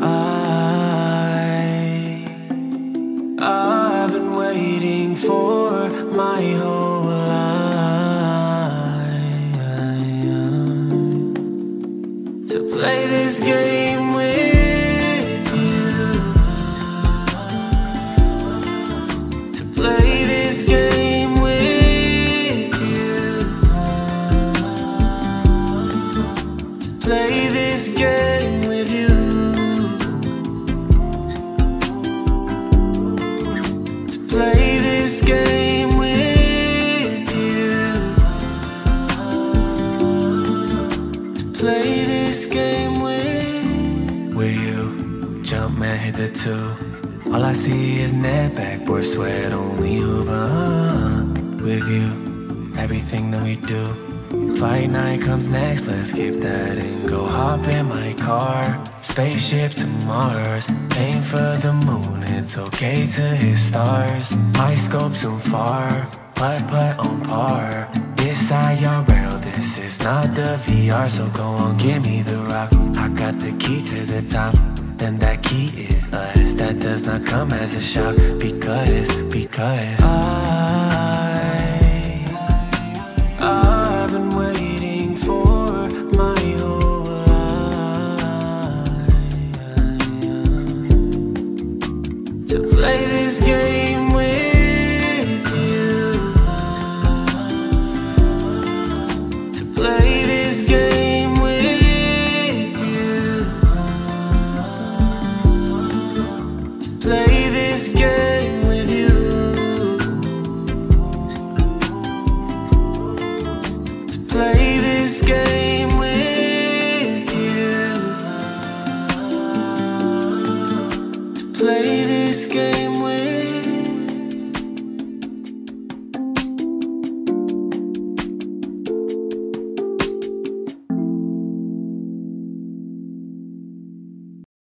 I I've been waiting for my whole life to play this game with you. To play this game play this game with you. This game with you. To play this game with With you, jump man hit the two. All I see is net backboard sweat, only Uber. With you, everything that we do. Fight night comes next, let's skip that and go hop in my car. Spaceship to Mars, aim for the moon, it's okay to hit stars. My scope zoom far, putt putt on par. This IRL, this is not the VR, so go on, give me the rock. I got the key to the top. Then that key is us. That does not come as a shock because, because I, play this game with you. To play this game with you. To play this game with you. To play this game with you. Play this game